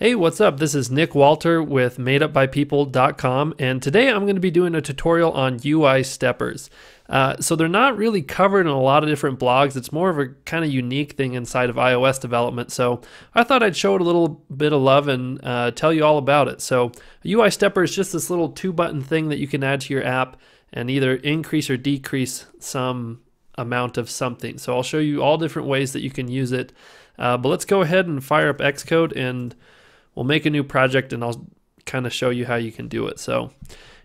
Hey, what's up? This is Nick Walter with madeupbypeople.com, and today I'm going to be doing a tutorial on UI steppers. Uh, so they're not really covered in a lot of different blogs. It's more of a kind of unique thing inside of iOS development. So I thought I'd show it a little bit of love and uh, tell you all about it. So a UI stepper is just this little two button thing that you can add to your app and either increase or decrease some amount of something. So I'll show you all different ways that you can use it. Uh, but let's go ahead and fire up Xcode and we'll make a new project and I'll kind of show you how you can do it. So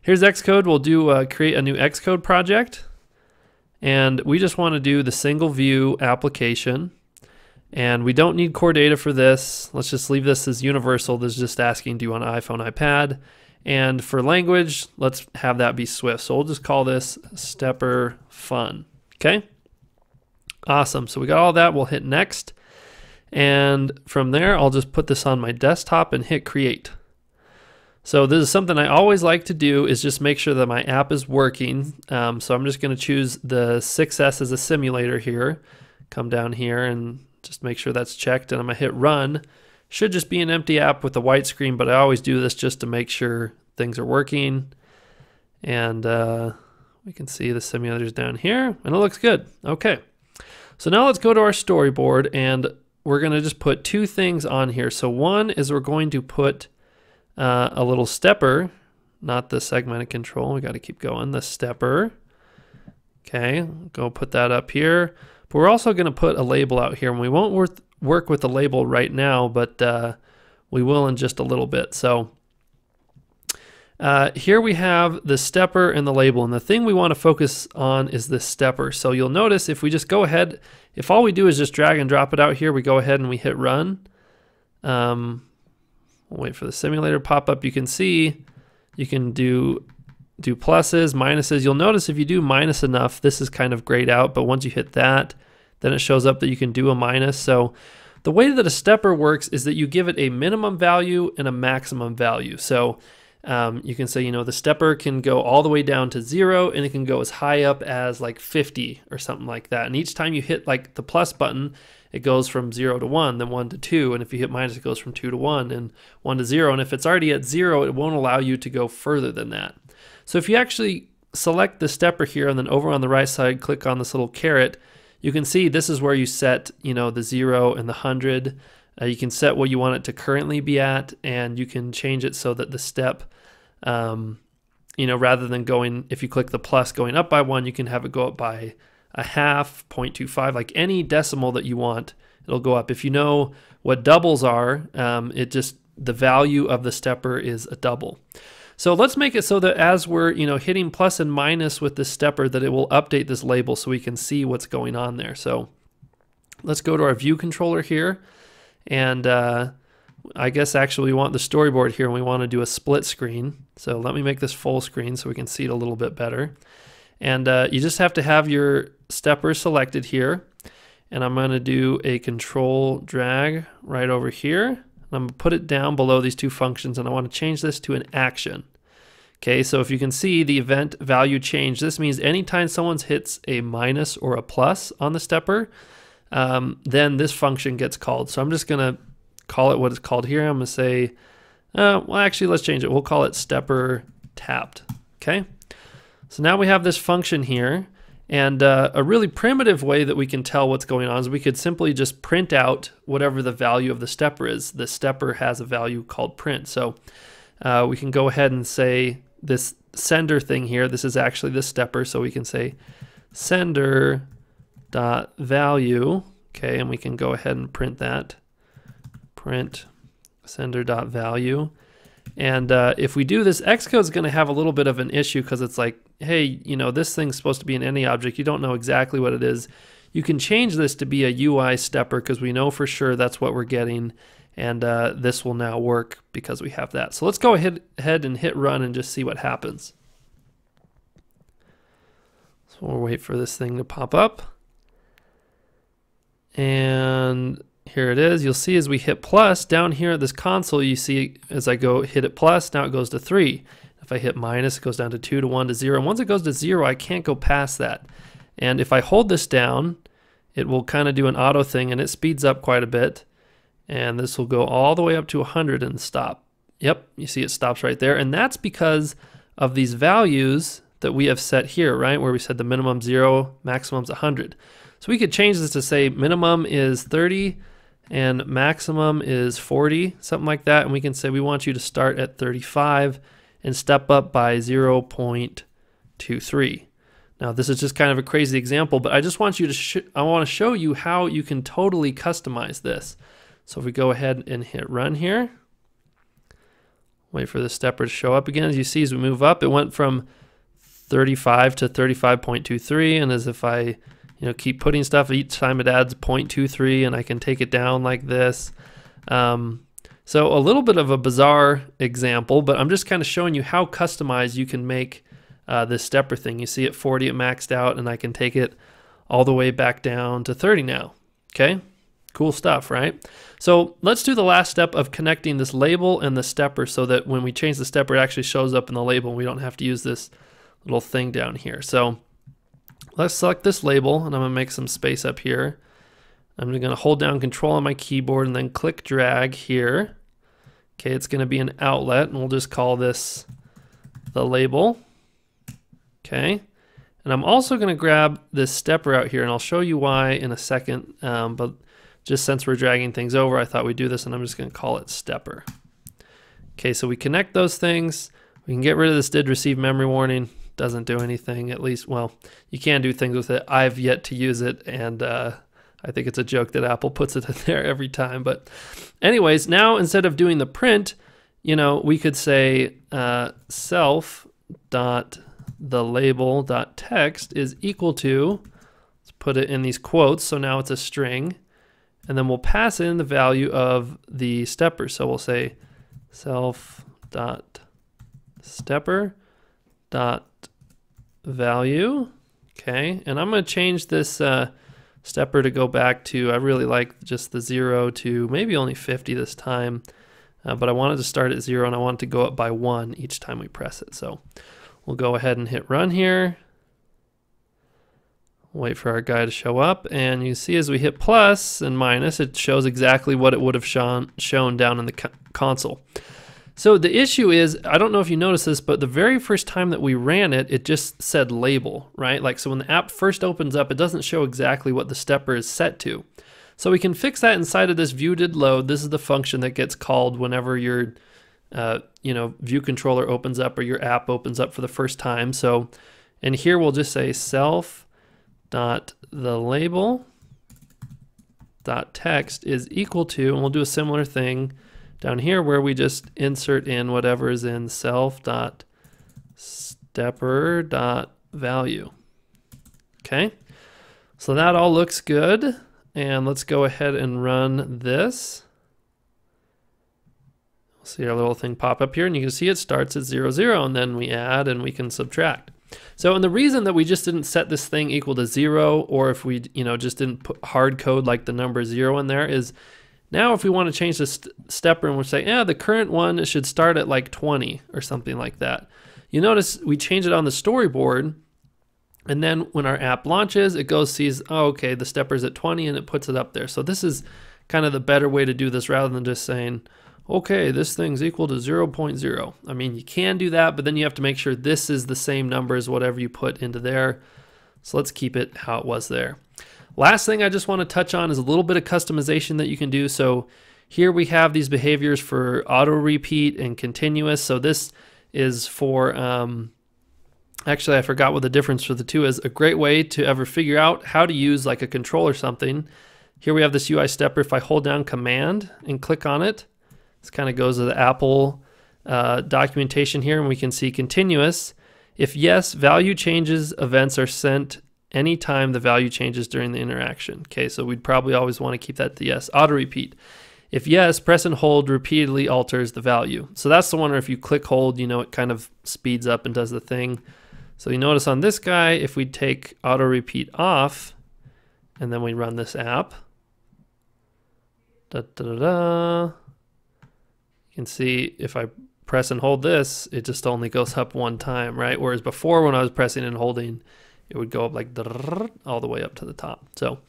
here's Xcode. We'll do uh, create a new Xcode project. And we just want to do the single view application. And we don't need core data for this. Let's just leave this as universal. This is just asking, do you want iPhone, iPad? And for language, let's have that be Swift. So we'll just call this Stepper Fun. Okay? Awesome. So we got all that. We'll hit next. And from there, I'll just put this on my desktop and hit create. So this is something I always like to do is just make sure that my app is working. Um, so I'm just going to choose the 6S as a simulator here. Come down here and just make sure that's checked and I'm going to hit run. Should just be an empty app with a white screen, but I always do this just to make sure things are working. And uh, we can see the simulators down here and it looks good. Okay. So now let's go to our storyboard and we're going to just put two things on here. So one is we're going to put uh, a little stepper, not the segmented control. We got to keep going. The stepper. Okay, go put that up here. But we're also going to put a label out here, and we won't work, work with the label right now, but uh, we will in just a little bit. So uh, here we have the stepper and the label, and the thing we want to focus on is the stepper. So you'll notice if we just go ahead, if all we do is just drag and drop it out here, we go ahead and we hit run. Um, wait for the simulator pop up. You can see you can do do pluses, minuses. You'll notice if you do minus enough, this is kind of grayed out, but once you hit that, then it shows up that you can do a minus. So the way that a stepper works is that you give it a minimum value and a maximum value. So um, you can say, you know, the stepper can go all the way down to zero and it can go as high up as like 50 or something like that. And each time you hit like the plus button, it goes from zero to one, then one to two. And if you hit minus, it goes from two to one and one to zero. And if it's already at zero, it won't allow you to go further than that. So if you actually select the stepper here and then over on the right side, click on this little caret, you can see this is where you set, you know, the zero and the hundred. Uh, you can set what you want it to currently be at, and you can change it so that the step, um, you know, rather than going, if you click the plus going up by one, you can have it go up by a half, 0.25, like any decimal that you want, it'll go up. If you know what doubles are, um, it just, the value of the stepper is a double. So let's make it so that as we're, you know, hitting plus and minus with the stepper, that it will update this label so we can see what's going on there. So let's go to our view controller here. And uh, I guess actually we want the storyboard here and we want to do a split screen. So let me make this full screen so we can see it a little bit better. And uh, you just have to have your stepper selected here. And I'm going to do a control drag right over here. And I'm going to put it down below these two functions and I want to change this to an action. Okay, so if you can see the event value change, this means anytime someone hits a minus or a plus on the stepper, um, then this function gets called. So I'm just going to call it what it's called here. I'm going to say, uh, well, actually, let's change it. We'll call it stepper tapped. Okay. So now we have this function here. And uh, a really primitive way that we can tell what's going on is we could simply just print out whatever the value of the stepper is. The stepper has a value called print. So uh, we can go ahead and say this sender thing here, this is actually the stepper. So we can say sender dot value. Okay, and we can go ahead and print that. Print sender dot value. And uh, if we do this, Xcode is going to have a little bit of an issue because it's like, hey, you know, this thing's supposed to be in any object. You don't know exactly what it is. You can change this to be a UI stepper because we know for sure that's what we're getting. And uh, this will now work because we have that. So let's go ahead, ahead and hit run and just see what happens. So we'll wait for this thing to pop up. And here it is. You'll see as we hit plus down here at this console, you see as I go hit it plus, now it goes to three. If I hit minus, it goes down to two to one to zero. And once it goes to zero, I can't go past that. And if I hold this down, it will kind of do an auto thing and it speeds up quite a bit. And this will go all the way up to 100 and stop. Yep, you see it stops right there. And that's because of these values that we have set here, right? Where we said the minimum zero, maximum's 100. So we could change this to say minimum is 30 and maximum is 40, something like that. And we can say we want you to start at 35 and step up by 0.23. Now this is just kind of a crazy example, but I just want you to, I want to show you how you can totally customize this. So if we go ahead and hit run here, wait for the stepper to show up again. As you see, as we move up, it went from 35 to 35.23. And as if I, you know, keep putting stuff each time it adds 0.23 and I can take it down like this. Um, so a little bit of a bizarre example, but I'm just kind of showing you how customized you can make uh, this stepper thing. You see at 40 it maxed out and I can take it all the way back down to 30 now. Okay, cool stuff, right? So let's do the last step of connecting this label and the stepper so that when we change the stepper, it actually shows up in the label. We don't have to use this little thing down here. So let's select this label and I'm gonna make some space up here. I'm gonna hold down control on my keyboard and then click drag here. Okay, it's gonna be an outlet and we'll just call this the label. Okay, and I'm also gonna grab this stepper out here and I'll show you why in a second, um, but just since we're dragging things over, I thought we'd do this and I'm just gonna call it stepper. Okay, so we connect those things. We can get rid of this did receive memory warning doesn't do anything. At least, well, you can do things with it. I've yet to use it, and uh, I think it's a joke that Apple puts it in there every time. But, anyways, now instead of doing the print, you know, we could say uh, self dot the label dot text is equal to. Let's put it in these quotes. So now it's a string, and then we'll pass in the value of the stepper. So we'll say self dot stepper dot value. Okay, and I'm going to change this uh, stepper to go back to, I really like just the 0 to maybe only 50 this time. Uh, but I wanted to start at 0 and I want to go up by 1 each time we press it. So we'll go ahead and hit run here. Wait for our guy to show up. And you see as we hit plus and minus, it shows exactly what it would have shown, shown down in the co console. So the issue is, I don't know if you noticed this, but the very first time that we ran it, it just said label, right? Like, so when the app first opens up, it doesn't show exactly what the stepper is set to. So we can fix that inside of this view did load. This is the function that gets called whenever your, uh, you know, view controller opens up or your app opens up for the first time. So, and here we'll just say self dot the label dot text is equal to, and we'll do a similar thing down here where we just insert in whatever is in self dot stepper dot value. Okay, so that all looks good. And let's go ahead and run this. We'll see our little thing pop up here and you can see it starts at zero, zero, and then we add and we can subtract. So, and the reason that we just didn't set this thing equal to zero, or if we, you know, just didn't put hard code like the number zero in there is now, if we want to change the st stepper and we say, yeah, the current one should start at like 20 or something like that. You notice we change it on the storyboard and then when our app launches, it goes sees, oh, okay, the stepper's at 20 and it puts it up there. So this is kind of the better way to do this rather than just saying, okay, this thing's equal to 0.0. I mean, you can do that, but then you have to make sure this is the same number as whatever you put into there. So let's keep it how it was there. Last thing I just want to touch on is a little bit of customization that you can do. So here we have these behaviors for auto repeat and continuous. So this is for, um, actually I forgot what the difference for the two is. A great way to ever figure out how to use like a control or something. Here we have this UI stepper. If I hold down command and click on it, this kind of goes to the Apple uh, documentation here and we can see continuous. If yes, value changes events are sent anytime the value changes during the interaction. Okay, so we'd probably always want to keep that to yes. Auto repeat. If yes, press and hold repeatedly alters the value. So that's the one where if you click hold, you know, it kind of speeds up and does the thing. So you notice on this guy, if we take auto repeat off and then we run this app, da, da, da, da, you can see if I press and hold this, it just only goes up one time, right? Whereas before when I was pressing and holding, it would go up like all the way up to the top. So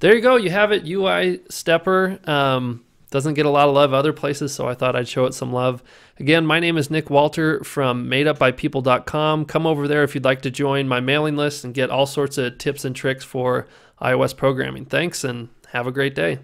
there you go. You have it, UI stepper. Um, doesn't get a lot of love other places, so I thought I'd show it some love. Again, my name is Nick Walter from madeupbypeople.com. Come over there if you'd like to join my mailing list and get all sorts of tips and tricks for iOS programming. Thanks and have a great day.